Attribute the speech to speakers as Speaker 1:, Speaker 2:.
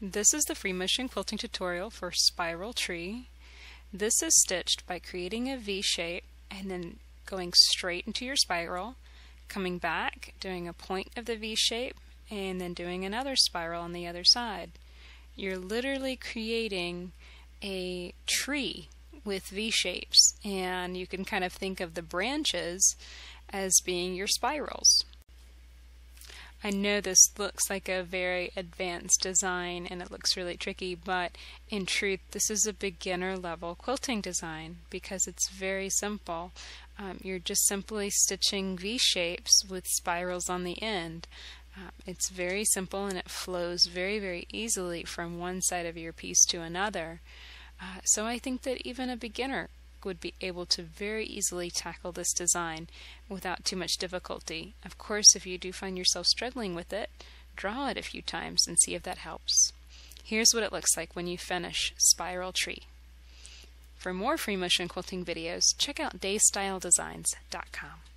Speaker 1: This is the free motion quilting tutorial for Spiral Tree. This is stitched by creating a V shape and then going straight into your spiral, coming back, doing a point of the V shape, and then doing another spiral on the other side. You're literally creating a tree with V shapes, and you can kind of think of the branches as being your spirals. I know this looks like a very advanced design and it looks really tricky, but in truth, this is a beginner level quilting design because it's very simple. Um, you're just simply stitching V shapes with spirals on the end. Um, it's very simple and it flows very, very easily from one side of your piece to another. Uh, so I think that even a beginner would be able to very easily tackle this design without too much difficulty. Of course, if you do find yourself struggling with it, draw it a few times and see if that helps. Here's what it looks like when you finish Spiral Tree. For more free motion quilting videos, check out daystyledesigns.com.